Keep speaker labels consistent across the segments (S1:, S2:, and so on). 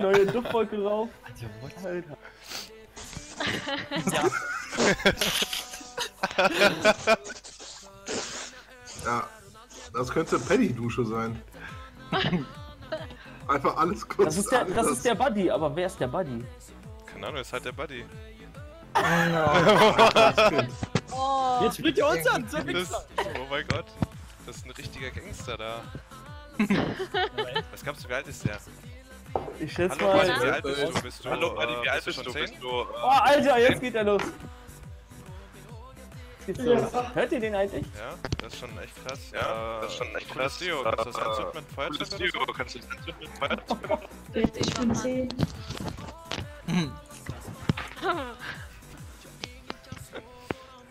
S1: Neue Duftwolke rauf. Alter.
S2: Ja, das könnte Penny-Dusche sein. Einfach alles kurz.
S1: Das ist, der, das ist der Buddy, aber wer ist der Buddy?
S3: Keine Ahnung, ist halt der Buddy.
S4: Oh,
S5: Jetzt spricht ihr uns an, so
S3: Das, oh mein Gott. Das ist ein richtiger Gangster da. Was glaubst du, wie alt ist der?
S1: Ich schätze
S3: Hallo, Buddy, wie
S1: mal.
S3: alt bist du? Bist du
S6: Hallo,
S3: äh,
S6: wie alt
S3: bist
S6: du? Bist
S3: 10?
S6: du?
S1: Oh, Alter, jetzt geht er los. Los. Hört ihr den eigentlich?
S3: Ja, das ist schon echt krass.
S6: Ja,
S3: Äh,
S6: das ist schon echt krass.
S3: Deo, kannst du das
S6: Äh,
S3: anzünden mit Feuerzeug so?
S6: kannst du das anzünden mit Feuerzeug?
S7: Ich bin 10.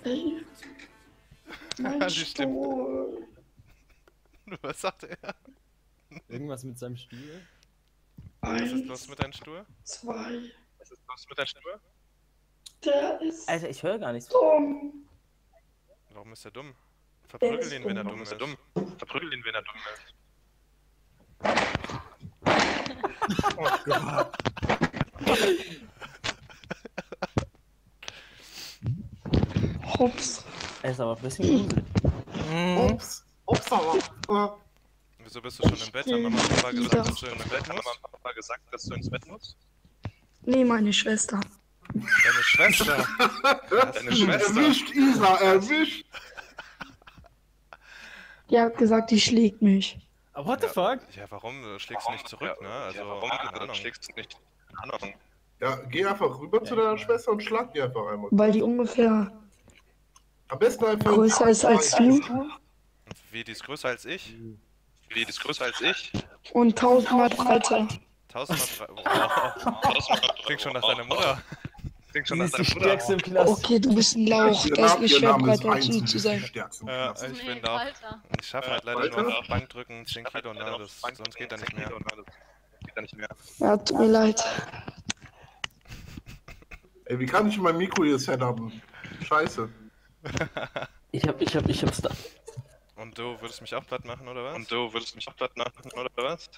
S7: Ey. Mein
S3: Die.
S7: Stuhl.
S3: Was sagt er?
S5: Irgendwas mit seinem Stiel?
S3: Was ist
S7: Eins,
S3: los mit deinem Stuhl?
S7: zwei.
S6: Was ist los mit deinem Stuhl?
S7: Der ist
S1: Alter, ich höre gar nichts.
S7: dumm.
S3: Warum ist er dumm? Verprügel ihn, wenn er
S7: dumm.
S3: ist.
S6: dumm. Verprügel ihn, wenn er dumm ist.
S7: Hops.
S1: Er ist aber ein bisschen gruselig.
S2: Ups, ups, aber.
S3: Wieso bist du schon im Bett? Hat Mama Papa gesagt, dass du in Bett
S6: Hat
S3: musst?
S6: Mama und Papa gesagt, dass du ins Bett musst?
S7: Nee, meine Schwester.
S3: Deine Schwester.
S6: Deine Schwester.
S2: Erwischt, Isa, erwischt.
S7: Die hat gesagt, die schlägt mich.
S5: Aber what the fuck?
S3: Ja, warum schlägst du nicht zurück, ne? Also,
S6: ja, warum
S3: keine Ahnung.
S6: schlägst du nicht? Keine Ahnung.
S2: Ja, geh einfach rüber zu deiner Schwester und schlag die einfach einmal.
S7: Weil die ungefähr
S2: Am besten einfach.
S7: größer ist als du
S3: Wie, die ist größer als ich?
S6: Wie, die ist größer als ich?
S7: und tausendmal breiter.
S3: Tausendmal drei. Wow. Klingt schon nach deiner Mutter.
S6: Klingt schon nach deiner Mutter.
S7: Okay, du bist ein Lauch. Das ist
S2: ihr
S7: schwer breiter
S2: eins
S7: zu, sein.
S3: Ja, ich bin da.
S4: Alter.
S3: Ich schaffe halt leider nur Bankdrücken 10 Kilo, ne? Das, sonst geht da nicht mehr.
S6: Geht da nicht mehr.
S7: Ja, tut mir leid.
S2: Ey, wie kann ich mein Mikro hier setupen? Scheiße.
S1: Ich hab, ich hab, ich hab's da.
S3: Und du würdest mich auch platt machen, oder was?
S6: Und du würdest mich auch platt machen, oder was?